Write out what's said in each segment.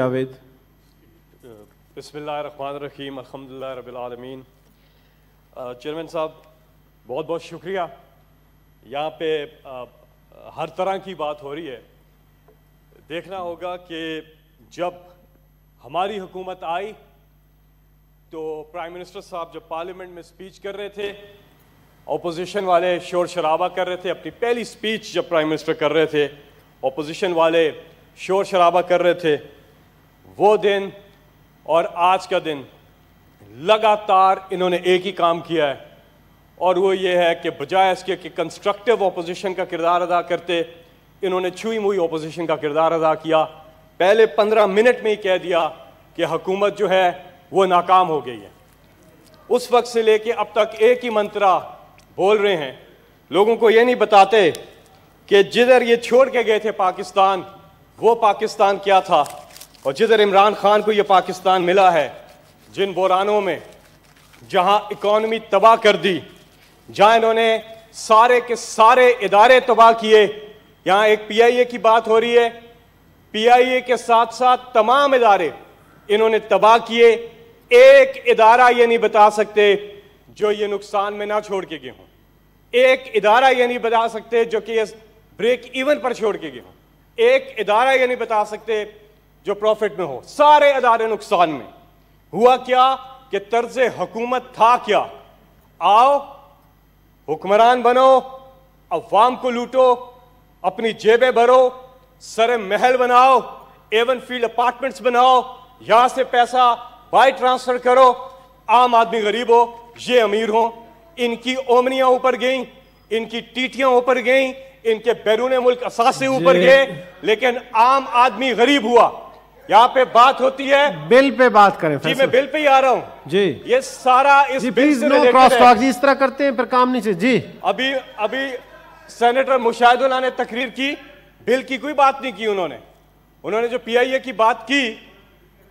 جاوید۔ بسم اللہ الرحمن الرحیم، الحمد للہ رب العالمین۔ چیئرمین صاحب، بہت بہت شکریہ۔ یہاں پہ ہر طرح کی بات ہو رہی ہے۔ دیکھنا ہوگا کہ جب ہماری حکومت آئی تو پرائم منسٹر صاحب جب پارلیمنٹ میں سپیچ کر رہے تھے، اپوزیشن والے شور شرابہ کر رہے تھے، اپنی پہلی سپیچ جب پرائم منسٹر کر رہے تھے، اپوزیشن والے شور شرابہ کر رہے تھے۔ وہ دن اور آج کا دن لگاتار انہوں نے ایک ہی کام کیا ہے اور وہ یہ ہے کہ بجائے اس کے کہ کنسٹرکٹیو اپوزیشن کا کردار ادا کرتے، انہوں نے چھوئی موئی اپوزیشن کا کردار ادا کیا۔ پہلے پندرہ منٹ میں ہی کہہ دیا کہ حکومت جو ہے وہ ناکام ہو گئی ہے۔ اس وقت سے لے کے اب تک ایک ہی منترا بول رہے ہیں۔ لوگوں کو یہ نہیں بتاتے کہ جدھر یہ چھوڑ کے گئے تھے پاکستان، وہ پاکستان کیا تھا؟ اور جدھر عمران خان کو یہ پاکستان ملا ہے، جن بورانوں میں جہاں اکانومی تباہ کر دی، جہاں انہوں نے سارے کے سارے ادارے تباہ کیے، یہاں ایک پی آئی اے کی بات ہو رہی ہے، پی آئی اے کے ساتھ ساتھ تمام ادارے انہوں نے تباہ کیے، ایک ادارہ یہ نہیں بتا سکتے جو یہ نقصان میں نہ چھوڑ کے گئے ہوں۔ ایک ادارہ یہ نہیں بتا سکتے جو کہ یہ بریک ایون پر چھوڑ کے گئے ہوں۔ ایک ادارہ یہ نہیں بتا سکتے جو پروفٹ میں ہو سارے ادارے نقصان میں۔ ہوا کیا کہ طرز حکومت تھا کیا؟ آؤ حکمران بنو عوام کو لوٹو اپنی جیبیں بھرو سر محل بناؤ ایون فیلڈ اپارٹمنٹس بناؤ یہاں سے پیسہ بائی ٹرانسفر کرو۔ عام آدمی غریب ہو یہ امیر ہو ان کی اومنیاں اوپر گئیں ان کی ٹیٹیاں اوپر گئیں ان کے بیرون ملک اثاثے اوپر جی۔ گئے۔ لیکن عام آدمی غریب ہوا۔ یہاں پہ بات ہوتی ہے۔ بل پہ بات کریں جی میں بل پہ ہی آ رہا ہوں۔ جی۔ یہ سارا اس پلیز نو کراس۔ ٹاک جی اس طرح کرتے ہیں پھر کام نہیں سے۔ جی۔ ابھی ابھی سینیٹر مشاہد اللہ نے تقریر کی بل کی کوئی بات نہیں کی انہوں نے۔ انہوں نے جو پی آئی اے کی بات کی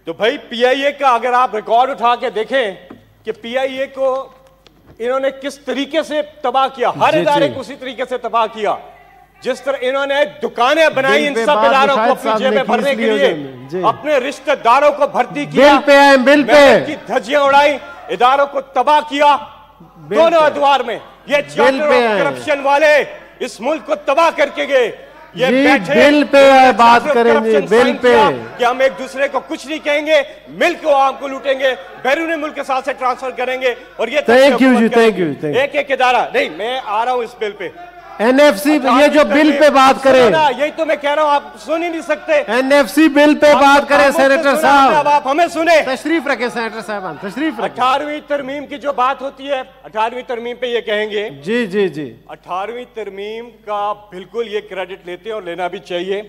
تو بھائی پی آئی اے کا اگر آپ ریکارڈ اٹھا کے دیکھیں کہ پی آئی اے کو انہوں نے کس طریقے سے تباہ کیا ہر جی، ادارے جی۔ کو اسی طریقے سے تباہ کیا۔ جس طرح انہوں نے دکانیں بنائی ان سب اداروں کو اپنی جیبیں بھرنے کے لیے جی۔ اپنے رشتہ داروں کو بھرتی کیا بل پہ آئیں بل پہ کی دھجیاں اڑائی اداروں کو تباہ کیا دونوں۔ ادوار میں یہ چارٹر آف آئیں۔ کرپشن والے اس ملک کو تباہ کر کے گئے یہ جی، بیٹھے بل پہ نے بات کریں corruption بل پہ۔ کہ ہم ایک دوسرے کو کچھ نہیں کہیں گے ملک کو عام کو لوٹیں گے بیرون ملک کے ساتھ سے ٹرانسفر کریں گے اور یہ حکومت جی، گے۔ you۔ ایک ایک ادارہ نہیں میں آ رہا ہوں اس بل پہ این ایف سی یہ جو بل پہ بات سنو نا، یہی تو میں کہہ رہا ہوں آپ سن ہی نہیں سکتے۔ این ایف سی بل پہ بات کریں سے سینیٹر صاحب۔ آپ ہمیں سنیں۔ تشریف رکھیں سینیٹر صاحبان تشریف رکھیں۔ اٹھارہویں ترمیم کی جو بات ہوتی ہے اٹھارہویں ترمیم پہ یہ کہیں گے۔ جی جی جی۔ اٹھارہویں ترمیم کا بالکل یہ کریڈٹ لیتے ہیں اور لینا بھی چاہیے۔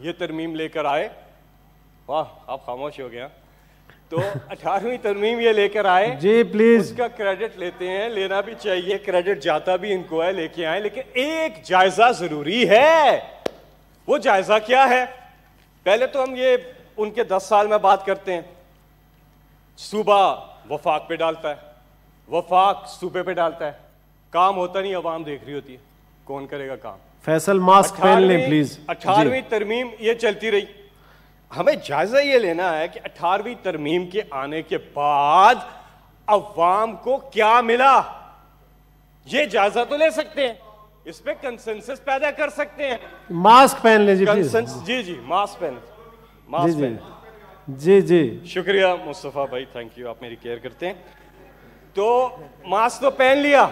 یہ ترمیم لے کر آئے۔ واہ آپ خاموش ہو گیا تو اٹھارہویں ترمیم یہ لے کر آئے جی پلیز اس کا کریڈٹ لیتے ہیں لینا بھی چاہیے کریڈٹ جاتا بھی ان کو ہے لے کے آئے لیکن ایک جائزہ ضروری ہے۔ وہ جائزہ کیا ہے؟ پہلے تو ہم یہ ان کے دس سال میں بات کرتے ہیں۔ صوبہ وفاق پہ ڈالتا ہے وفاق صوبے پہ ڈالتا ہے۔ کام ہوتا نہیں عوام دیکھ رہی ہوتی ہے۔ کون کرے گا کام؟ فیصل ماسک پہن لیں پلیز اٹھارہویں ترمیم یہ چلتی رہی۔ ہمیں جائزہ یہ لینا ہے کہ اٹھارہویں ترمیم کے آنے کے بعد عوام کو کیا ملا؟ یہ جائزہ تو لے سکتے ہیں اس پہ کنسنسس پیدا کر سکتے ہیں۔ ماسک پہن لیں جی جی جی ماسک پہن جی ماسک جی پہن جی جی۔ شکریہ مصطفیٰ بھائی تھینک یو آپ میری کیئر کرتے ہیں۔ تو ماسک تو پہن لیا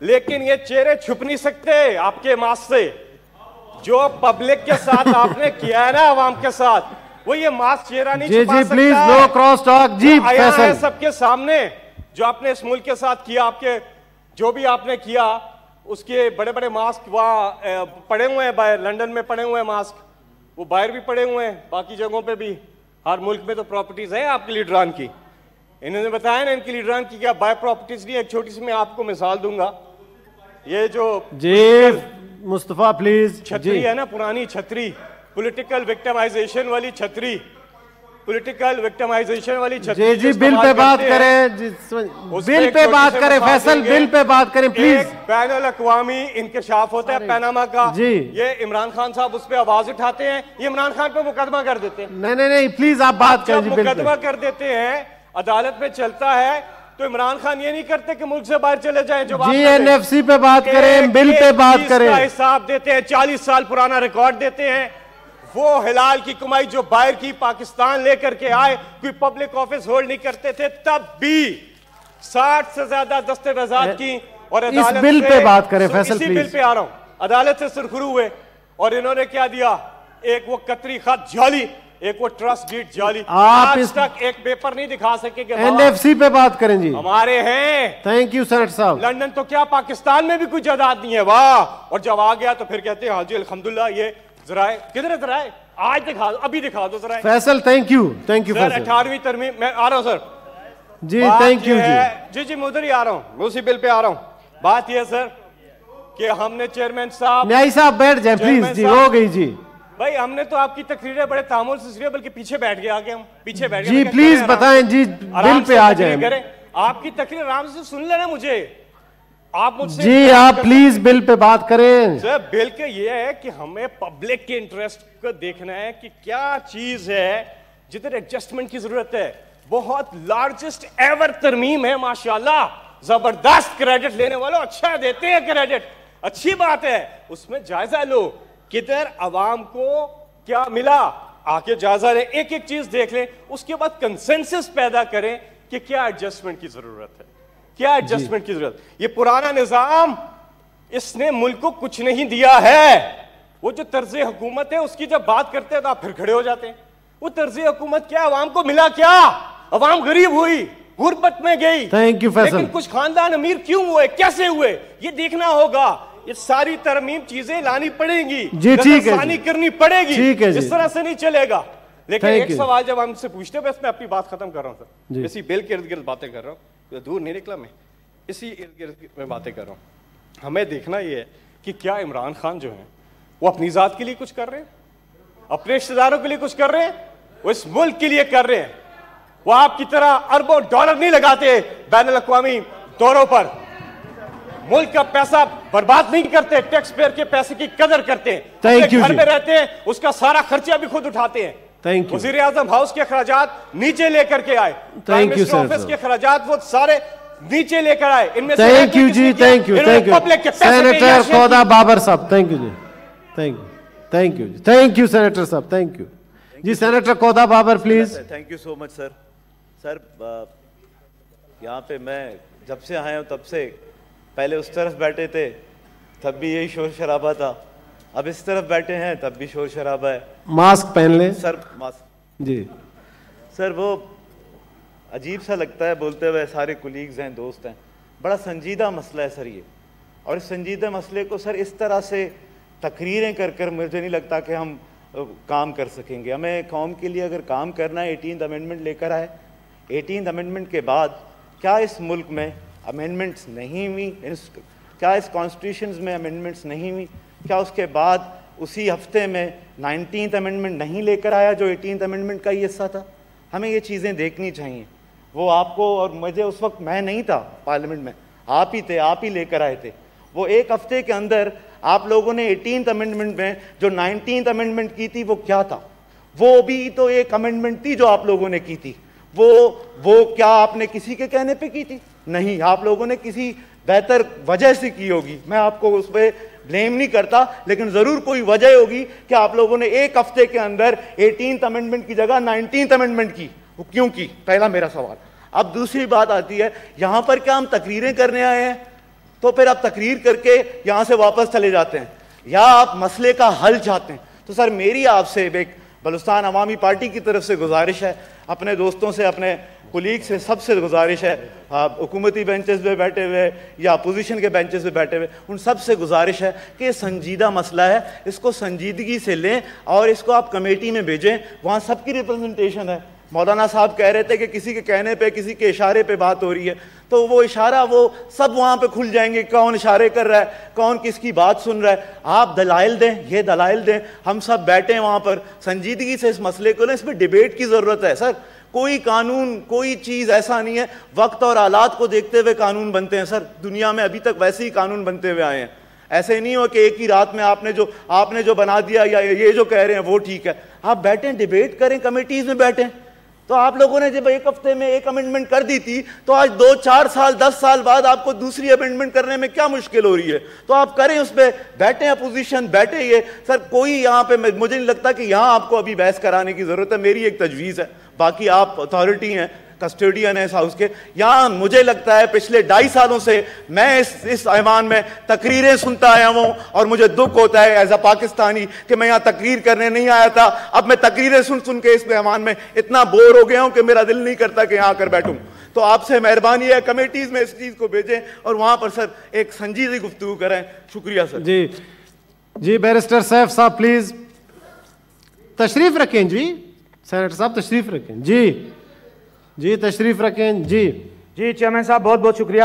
لیکن یہ چہرے چھپ نہیں سکتے آپ کے ماسک سے۔ جو پبلک کے ساتھ آپ نے کیا ہے نا عوام کے ساتھ وہ یہ ماسک چہرہ نہیں جی چھپا جی سکتا۔ پلیز ہے۔ نو کراس ٹاک جی ہے سب کے سامنے جو آپ نے اس ملک کے ساتھ کیا آپ کے جو بھی آپ نے کیا اس کے بڑے بڑے ماسک وہاں پڑے ہوئے ہیں باہر لندن میں پڑے ہوئے ہیں ماسک وہ باہر بھی پڑے ہوئے ہیں باقی جگہوں پہ بھی۔ ہر ملک میں تو پراپرٹیز ہیں آپ کے لیڈران کی۔ انہوں نے بتایا نا ان کی لیڈران کی کیا باہر پراپرٹیز نہیں ایک چھوٹی سی میں آپ کو مثال دوں گا۔ یہ جو جی مصطفیٰ پلیز چھتری جی۔ ہے نا پرانی چھتری پولیٹیکل وکٹمائزیشن والی چھتری پولیٹیکل وکٹمائزیشن والی جی چھتری جی بل پہ بات کریں جی بل پہ بات کریں فیصل بل پہ بات کریں پلیز بین الاقوامی انکشاف ہوتا ہے پیناما کا۔ جی۔ یہ عمران خان صاحب اس پہ آواز اٹھاتے ہیں یہ عمران خان پہ مقدمہ کر دیتے ہیں۔ نہیں نہیں نہیں پلیز آپ بات کریں جی پہ۔ مقدمہ کر دیتے ہیں عدالت میں چلتا ہے تو عمران خان یہ نہیں کرتے کہ ملک سے باہر چلے جائیں جو جی این ایف سی پہ بات کریں بل پہ بات کریں۔ حساب دیتے ہیں؟ چالیس سال پرانا ریکارڈ دیتے ہیں۔ وہ حلال کی کمائی جو باہر کی پاکستان لے کر کے آئے کوئی پبلک آفس ہولڈ نہیں کرتے تھے تب بھی ساٹھ سے زیادہ دستاویزات کی اور اس عدالت بل سے- پہ بات کریں، فیصل اسی بل پلیز۔ پہ آ رہا ہوں۔ عدالت سے سرخرو ہوئے اور انہوں نے کیا دیا؟ ایک وہ قطری خط جعلی ایک وہ ٹرسٹ ڈیٹ جعلی آپ آج تک ایک پیپر نہیں دکھا سکے کہ این ہاں، ایف سی پہ بات کریں جی۔ ہمارے ہیں۔ تھینک یو سینٹ صاحب لندن تو کیا پاکستان میں بھی کوئی جائیداد نہیں ہے؟ واہ! اور جب آ گیا تو پھر کہتے ہیں ہاں جی الحمدللہ یہ ذرائع کدھر ہے ذرائع؟ آج دکھا دو ابھی دکھا دو ذرائع۔ Faisal thank you thank you sir Faisal. اٹھارہویں ترمیم میں آ رہا ہوں سر۔ جی بات تھینک یو جی۔ جی جی میں ادھر ہی آ رہا ہوں میں اسی بل پہ آ رہا ہوں۔ بات یہ ہے سر کہ ہم نے چیئرمین صاحب نیائی صاحب بیٹھ جائیں پلیز جی ہو گئی جی۔ بھائی ہم نے تو آپ کی تقریریں بڑے تعامل سے سنی بلکہ پیچھے بیٹھ گئے آگے ہم پیچھے بیٹھ گئے۔ جی پلیز بتائیں۔ جی سے پہ آ جائیں۔ آپ کی تقریر آرام سے سن لینا مجھے۔ آپ مجھ سے جی آپ پلیز بل پہ بات کریں۔ سر بل کے یہ ہے کہ ہمیں پبلک کے انٹرسٹ کو دیکھنا ہے کہ کیا چیز ہے جدھر ایڈجسٹمنٹ کی ضرورت ہے۔ بہت لارجسٹ ایور ترمیم ہے ماشاءاللہ۔ زبردست کریڈٹ لینے والوں اچھا دیتے ہیں کریڈٹ اچھی بات ہے۔ اس میں جائزہ لو۔ کدھر عوام کو کیا ملا؟ آ کے جائزہ لیں ایک ایک چیز دیکھ لیں اس کے بعد کنسنسس پیدا کریں کہ کیا ایڈجسٹمنٹ کی ضرورت ہے۔ کیا ایڈجسٹمنٹ کی ضرورت یہ پرانا نظام اس نے ملک کو کچھ نہیں دیا ہے۔ وہ جو طرز حکومت ہے اس کی جب بات کرتے ہیں تو آپ پھر کھڑے ہو جاتے ہیں۔ وہ طرز حکومت کیا عوام کو ملا کیا؟ عوام غریب ہوئی غربت میں گئی۔ You۔ لیکن کچھ خاندان امیر کیوں ہوئے؟ کیسے ہوئے؟ یہ دیکھنا ہوگا۔ یہ ساری ترمیم چیزیں لانی پڑیں گی جی، ٹھیک ہے جی۔ کرنی پڑے گی ٹھیک ہے جی۔ اس طرح سے نہیں چلے گا۔ لیکن ایک۔ سوال جب ہم سے پوچھتے ہیں بس میں اپنی بات ختم کر رہا ہوں سر۔ جی۔ اسی بیل کے ارد گرد باتیں کر رہا ہوں۔ دور نہیں نکلا میں۔ اسی ارد گرد میں باتیں کر رہا ہوں۔ ہمیں دیکھنا یہ ہے کہ کیا عمران خان جو ہیں وہ اپنی ذات کے لیے کچھ کر رہے ہیں؟ اپنے رشتے داروں کے لیے کچھ کر رہے ہیں؟ وہ اس ملک کے لیے کر رہے ہیں؟ وہ آپ کی طرح اربوں ڈالر نہیں لگاتے بین الاقوامی دوروں پر۔ ملک کا پیسہ برباد نہیں کرتے ٹیکس پیئر کے پیسے کی قدر کرتے ہیں۔ گھر جی۔ میں رہتے ہیں اس کا سارا خرچہ بھی خود اٹھاتے ہیں۔ وزیر اعظم ہاؤس کے اخراجات نیچے لے کر کے آئے۔ Sir, office sir۔ کے اخراجات وہ سارے نیچے لے کر آئے۔ ان میں سے thank you G? Thank you thank you senator کی۔ بابر صاحب تھینک یو جی۔ تھینک یو تھینک یو جی۔ تھینک یو سینیٹر صاحب تھینک یو جی senator خودا Babar please thank you so much sir sir یہاں پہ میں جب سے آیا ہوں تب سے پہلے اس طرف بیٹھے تھے تب بھی یہی شور شرابہ تھا۔ اب اس طرف بیٹھے ہیں تب بھی شور شرابہ ہے۔ ماسک پہن لیں۔ سر ماس- جی۔ سر وہ عجیب سا لگتا ہے بولتے ہوئے سارے کولیگز ہیں دوست ہیں۔ بڑا سنجیدہ مسئلہ ہے سر یہ۔ اور اس سنجیدہ مسئلے کو سر اس طرح سے تقریریں کر کر مجھے نہیں لگتا کہ ہم کام کر سکیں گے۔ ہمیں قوم کے لیے اگر کام کرنا ہے ایٹینتھ امینڈمنٹ لے کر آئے۔ ایٹینتھ امینڈمنٹ کے بعد کیا اس ملک میں امینڈمنٹس نہیں ہوئی یعنی اس- کیا اس کانسٹیٹیوشنز میں امینڈمنٹس نہیں ہوئی؟ کیا اس کے بعد اسی ہفتے میں نائنٹینتھ امینڈمنٹ نہیں لے کر آیا جو ایٹینتھ امینڈمنٹ کا ہی حصہ تھا؟ ہمیں یہ چیزیں دیکھنی چاہیے۔ وہ آپ کو اور مجھے اس وقت میں نہیں تھا پارلیمنٹ میں، آپ ہی تھے، آپ ہی لے کر آئے تھے۔ وہ ایک ہفتے کے اندر آپ لوگوں نے ایٹینتھ امینڈمنٹ میں جو نائنٹینتھ امینڈمنٹ کی تھی وہ کیا تھا؟ وہ بھی تو ایک امینڈمنٹ تھی جو آپ لوگوں نے کی تھی۔ وہ وہ کیا آپ نے کسی کے کہنے پہ کی تھی؟ نہیں، آپ لوگوں نے کسی بہتر وجہ سے کی ہوگی۔ میں آپ کو اس پہ بلیم نہیں کرتا، لیکن ضرور کوئی وجہ ہوگی کہ آپ لوگوں نے ایک ہفتے کے اندر ایٹینتھ امینڈمنٹ کی جگہ نائنٹینتھ امینڈمنٹ کی۔ وہ کیوں کی؟ پہلا میرا سوال۔ اب دوسری بات آتی ہے، یہاں پر کیا ہم تقریریں کرنے آئے ہیں؟ تو پھر آپ تقریر کر کے یہاں سے واپس چلے جاتے ہیں، یا آپ مسئلے کا حل چاہتے ہیں؟ تو سر، میری آپ سے ایک بلوستان عوامی پارٹی کی طرف سے گزارش ہے۔ اپنے دوستوں سے، اپنے کولیگ سے سب سے گزارش ہے۔ آپ حکومتی بینچز پہ بیٹھے ہوئے یا اپوزیشن کے بینچز پہ بیٹھے ہوئے، ان سب سے گزارش ہے کہ یہ سنجیدہ مسئلہ ہے۔ اس کو سنجیدگی سے لیں اور اس کو آپ کمیٹی میں بھیجیں۔ وہاں سب کی ریپرزنٹیشن ہے۔ مولانا صاحب کہہ رہے تھے کہ کسی کے کہنے پہ، کسی کے اشارے پہ بات ہو رہی ہے۔ تو وہ اشارہ، وہ سب وہاں پہ کھل جائیں گے۔ کون اشارے کر رہا ہے؟ کون کس کی بات سن رہا ہے؟ آپ دلائل دیں، یہ دلائل دیں۔ ہم سب بیٹھے ہیں وہاں پر۔ سنجیدگی سے اس مسئلے کو لیں۔ اس پہ ڈیبیٹ کی ضرورت ہے۔ سر، کوئی قانون، کوئی چیز ایسا نہیں ہے۔ وقت اور حالات کو دیکھتے ہوئے قانون بنتے ہیں۔ سر، دنیا میں ابھی تک ویسے ہی قانون بنتے ہوئے آئے ہیں۔ ایسے نہیں ہو کہ ایک ہی رات میں آپ نے جو، آپ نے جو بنا دیا یا یہ جو کہہ رہے ہیں، وہ ٹھیک ہے۔ آپ بیٹھیں ڈیبیٹ کریں، کمیٹیز میں بیٹھیں تو آپ لوگوں نے جب ایک ہفتے میں ایک امنڈمنٹ کر دی تھی، تو آج دو، چار سال، دس سال بعد آپ کو دوسری امنڈمنٹ کرنے میں کیا مشکل ہو رہی ہے؟ تو آپ کریں اس پہ، بیٹھیں اپوزیشن بیٹھے یہ۔ سر، کوئی یہاں پہ، مجھے نہیں لگتا کہ یہاں آپ کو ابھی بحث کرانے کی ضرورت ہے، میری ایک تجویز ہے۔ باقی آپ اتھارٹی ہیں۔ کسٹیڈین ہے اس ہاؤس کے۔ یہاں مجھے لگتا ہے پچھلے ڈھائی سالوں سے میں اس اس ایوان میں تقریریں سنتا آیا ہوں اور مجھے دکھ ہوتا ہے ایز اے پاکستانی کہ میں یہاں تقریر کرنے نہیں آیا تھا۔ اب میں تقریریں سن سن کے اس ایوان میں اتنا بور ہو گیا ہوں کہ میرا دل نہیں کرتا کہ یہاں آ کر بیٹھوں۔ تو آپ سے مہربانی ہے کمیٹیز میں اس چیز کو بھیجیں اور وہاں پر سر ایک سنجیدی گفتگو کریں۔ شکریہ سر۔ جی۔ جی بیرسٹر سیف صاحب، پلیز۔ تشریف رکھیں جی۔ سینیٹر صاحب، تشریف رکھیں۔ جی۔ جی تشریف رکھیں جی۔ جی چیئرمین صاحب بہت بہت شکریہ۔